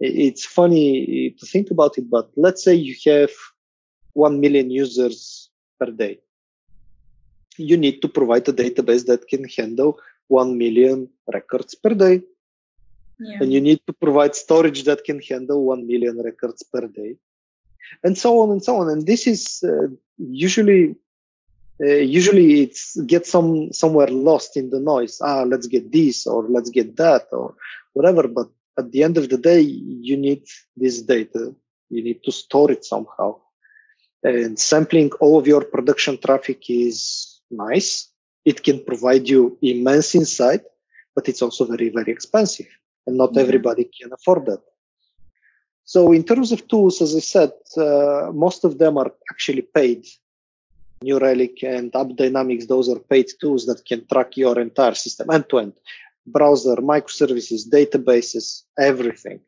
S2: it's funny to think about it, but let's say you have 1 million users per day. You need to provide a database that can handle 1 million records per day. Yeah. And you need to provide storage that can handle 1 million records per day. And so on and so on. And this is uh, usually uh, usually it's get some somewhere lost in the noise ah let's get this or let's get that or whatever but at the end of the day, you need this data. You need to store it somehow. And sampling all of your production traffic is nice. It can provide you immense insight, but it's also very, very expensive. And not mm-hmm. everybody can afford that. So, in terms of tools, as I said, uh, most of them are actually paid. New Relic and AppDynamics, those are paid tools that can track your entire system end to end browser, microservices, databases, everything.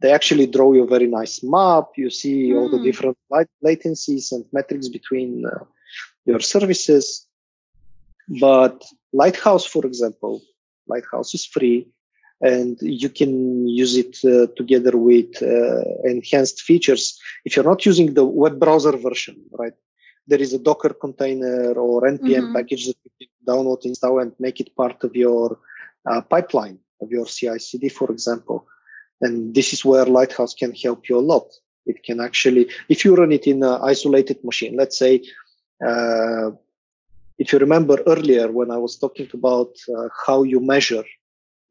S2: They actually draw you a very nice map. You see mm. all the hmm. different latencies and metrics between uh, your services. But Lighthouse, for example, Lighthouse is free and you can use it uh, together with uh, enhanced features. If you're not using the web browser version, right? There is a Docker container or npm mm-hmm. package that you can download, install, and make it part of your uh, pipeline of your CI/CD, for example. And this is where Lighthouse can help you a lot. It can actually, if you run it in an isolated machine, let's say, uh, if you remember earlier when I was talking about uh, how you measure,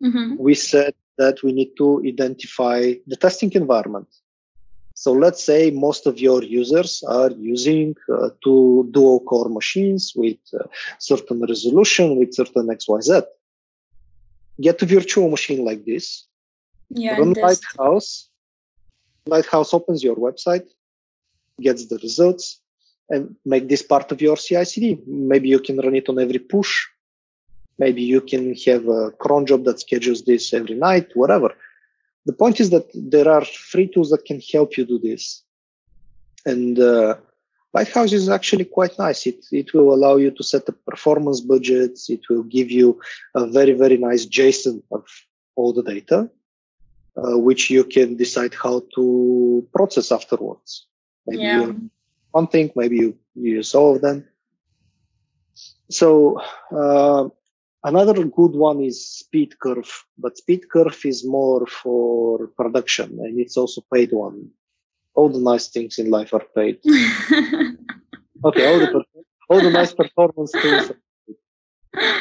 S2: mm-hmm. we said that we need to identify the testing environment. So let's say most of your users are using uh, two dual core machines with uh, certain resolution, with certain XYZ get a virtual machine like this, yeah, run Lighthouse. Lighthouse opens your website, gets the results, and make this part of your CI/CD. Maybe you can run it on every push. Maybe you can have a cron job that schedules this every night, whatever. The point is that there are free tools that can help you do this. And uh, Lighthouse is actually quite nice. It, it will allow you to set up performance budgets. It will give you a very, very nice JSON of all the data. uh, which you can decide how to process afterwards. Maybe
S1: Yeah.
S2: one thing, maybe you, you use all of them. So uh, another good one is SpeedCurve, but SpeedCurve is more for production and it's also paid one. All the nice things in life are paid. Okay, all the all the nice performance tools.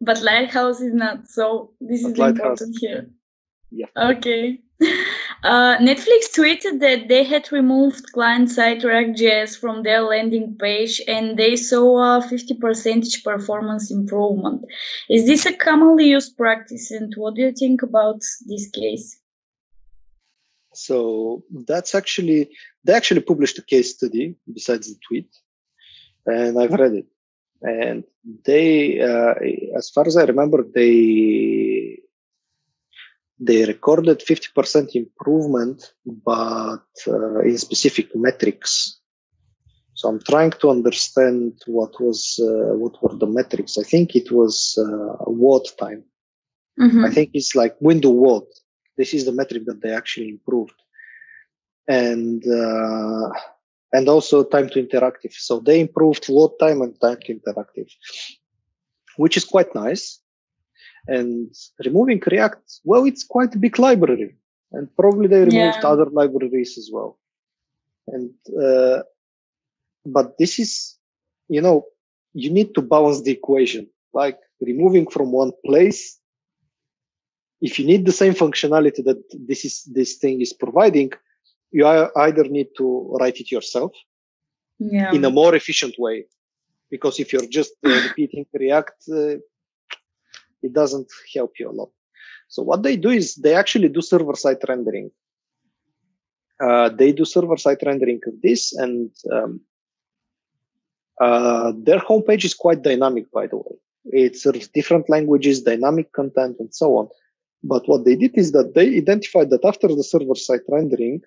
S1: but Lighthouse is not. So this
S2: But
S1: is
S2: Lighthouse-
S1: important here.
S2: Yeah.
S1: Okay. Uh, Netflix tweeted that they had removed client-side React.js from their landing page and they saw a 50 percentage performance improvement. Is this a commonly used practice and what do you think about this case?
S2: So that's actually they actually published a case study besides the tweet, and I've read it. And they, uh, as far as I remember, they they recorded 50% improvement, but uh, in specific metrics. So I'm trying to understand what was uh, what were the metrics. I think it was uh, time.
S1: Mhm.
S2: I think it's like window load. This is the metric that they actually improved, and uh, and also time to interactive. So they improved load time and time to interactive, which is quite nice. And removing React, well, it's quite a big library, and probably they removed
S1: Yeah.
S2: other libraries as well. And uh, but this is, you know, you need to balance the equation. Like removing from one place if you need the same functionality that this is this thing is providing, you either need to write it yourself
S1: Yeah.
S2: in a more efficient way, because if you're just uh, repeating React, uh, it doesn't help you a lot. So what they do is they actually do server-side rendering. Uh, they do server-side rendering of this, and um, uh, their homepage is quite dynamic, by the way. It's sort of different languages, dynamic content, and so on. But what they did is that they identified that after the server-side rendering,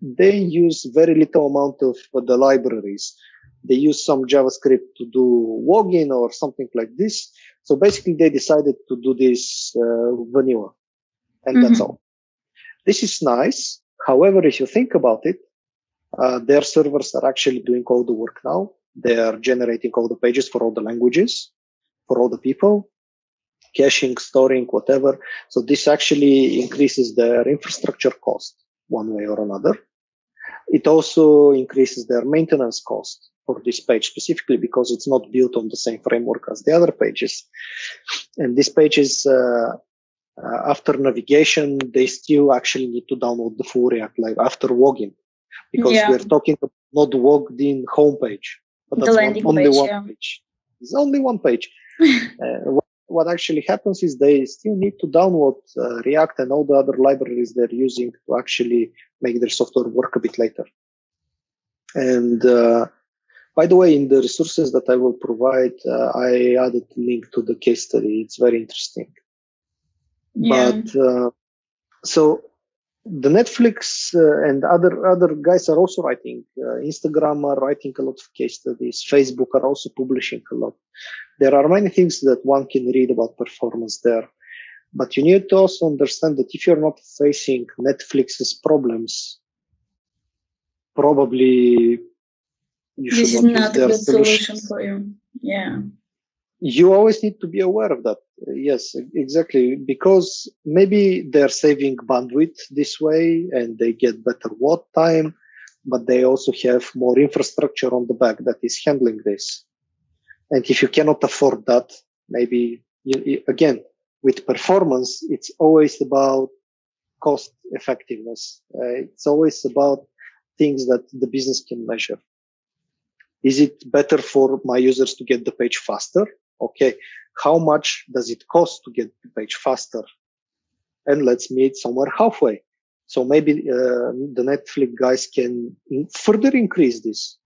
S2: they use very little amount of uh, the libraries. They use some JavaScript to do login or something like this. So basically, they decided to do this uh, vanilla, and that's
S1: Mhm.
S2: all. This is nice. However, if you think about it, uh, their servers are actually doing all the work now. They are generating all the pages for all the languages, for all the people, caching, storing, whatever. So this actually increases their infrastructure cost one way or another. It also increases their maintenance cost for this page specifically because it's not built on the same framework as the other pages. And this page is, uh, uh, after navigation, they still actually need to download the full React Live after login because
S1: Yeah.
S2: we're talking about not logged in homepage, but
S1: The
S2: that's one,
S1: landing
S2: only
S1: page,
S2: one
S1: yeah.
S2: page. It's only one page. uh, what, actually happens is they still need to download uh, React and all the other libraries they're using to actually make their software work a bit later. And uh, by the way, in the resources that I will provide, uh, I added a link to the case study. It's very interesting.
S1: yeah.
S2: But uh, so the Netflix uh, and other other guys are also writing. Uh, Instagram are writing a lot of case studies. Facebook are also publishing a lot. There are many things that one can read about performance there. But you need to also understand that if you're not facing Netflix's problems, probably you should
S1: this is
S2: not use
S1: not a
S2: their
S1: good solution for you. Yeah.
S2: you always need to be aware of that. Yes, exactly. Because maybe they're saving bandwidth this way and they get better load time, but they also have more infrastructure on the back that is handling this. And if you cannot afford that, maybe you, you- again, with performance, it's always about cost effectiveness. Uh, it's always about things that the business can measure. Is it better for my users to get the page faster? Okay. How much does it cost to get the page faster? And let's meet somewhere halfway. So maybe uh, the Netflix guys can further increase this.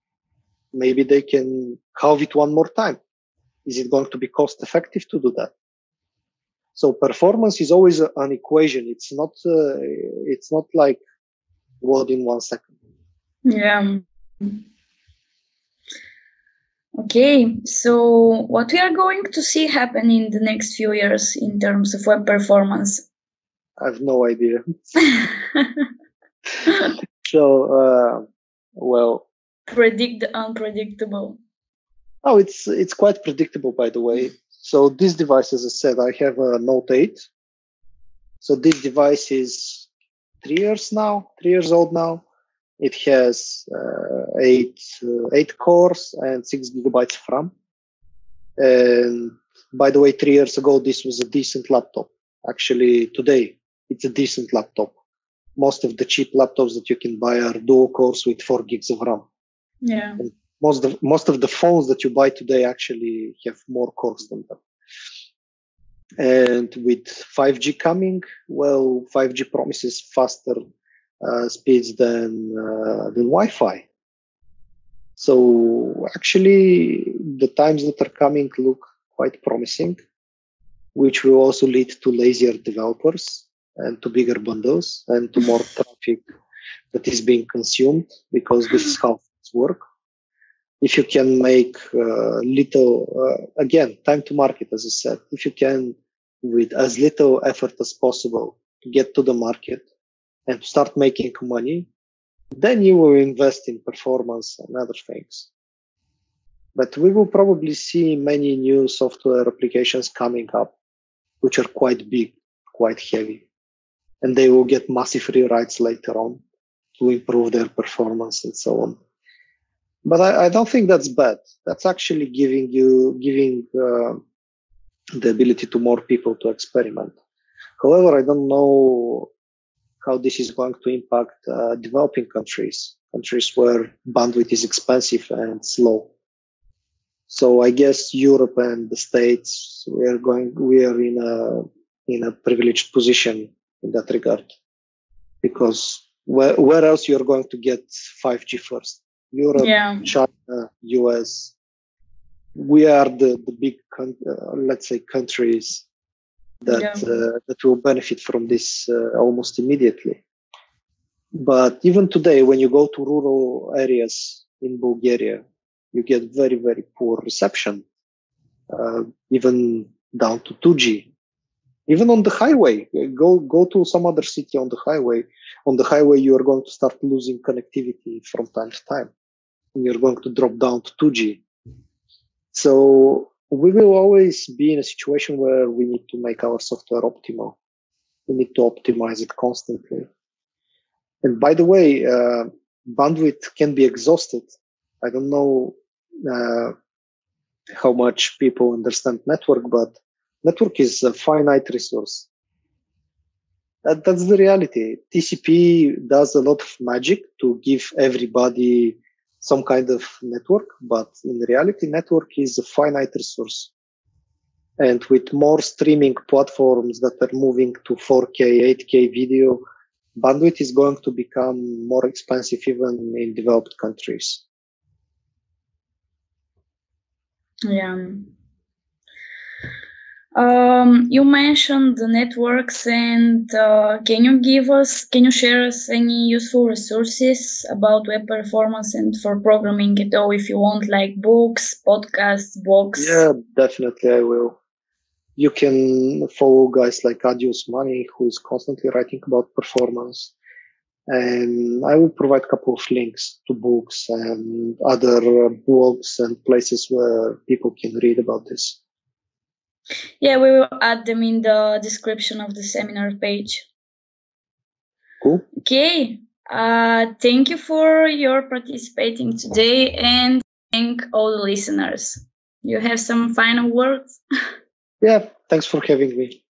S2: Maybe they can halve it one more time. Is it going to be cost effective to do that? So performance is always an equation. It's not, uh, it's not like word in one second.
S1: Yeah. Okay, so what we are going to see happen in the next few years in terms of web performance?
S2: I have no idea. so, uh, well,
S1: predict the unpredictable.
S2: Oh, it's it's quite predictable, by the way. So this device, as I said, I have a Note 8. So this device is three years now, three years old now. It has uh, eight uh, eight cores and six gigabytes of RAM. And by the way, three years ago, this was a decent laptop. Actually, today it's a decent laptop. Most of the cheap laptops that you can buy are dual cores with four gigs of RAM.
S1: Yeah. And
S2: most of most of the phones that you buy today actually have more cores than that. And with 5G coming, well, 5G promises faster uh, speeds than uh, than Wi-Fi. So actually, the times that are coming look quite promising, which will also lead to lazier developers and to bigger bundles and to more traffic that is being consumed because this is how work. If you can make uh, little uh, again time to market as i said if you can with as little effort as possible to get to the market and start making money then you will invest in performance and other things. But we will probably see many new software applications coming up which are quite big quite heavy and they will get massive rewrites later on to improve their performance and so on but I, I, don't think that's bad. That's actually giving you giving uh, the ability to more people to experiment. However, I don't know how this is going to impact uh, developing countries, countries where bandwidth is expensive and slow. So I guess Europe and the States we are going we are in a in a privileged position in that regard because where, where else you're going to get 5G first? Europe, yeah. China, US. We are the the big, uh, let's say, countries that yeah. uh, that will benefit from this uh, almost immediately. But even today, when you go to rural areas in Bulgaria, you get very very poor reception, uh, even down to 2G. Even on the highway, go go to some other city on the highway. On the highway, you are going to start losing connectivity from time to time you're going to drop down to 2G. So we will always be in a situation where we need to make our software optimal. We need to optimize it constantly. And by the way, uh, bandwidth can be exhausted. I don't know uh, how much people understand network, but network is a finite resource. That, that's the reality. TCP does a lot of magic to give everybody some kind of network, but in reality, network is a finite resource. And with more streaming platforms that are moving to 4K, 8K video, bandwidth is going to become more expensive even in developed countries.
S1: Yeah. Um, you mentioned the networks, and uh, can you give us, can you share us any useful resources about web performance and for programming at all? If you want, like books, podcasts, blogs.
S2: Yeah, definitely, I will. You can follow guys like Addy Osmani, who is constantly writing about performance, and I will provide a couple of links to books and other blogs and places where people can read about this.
S1: Yeah, we will add them in the description of the seminar page.
S2: Cool.
S1: Okay. Uh, thank you for your participating today and thank all the listeners. You have some final words?
S2: yeah, thanks for having me.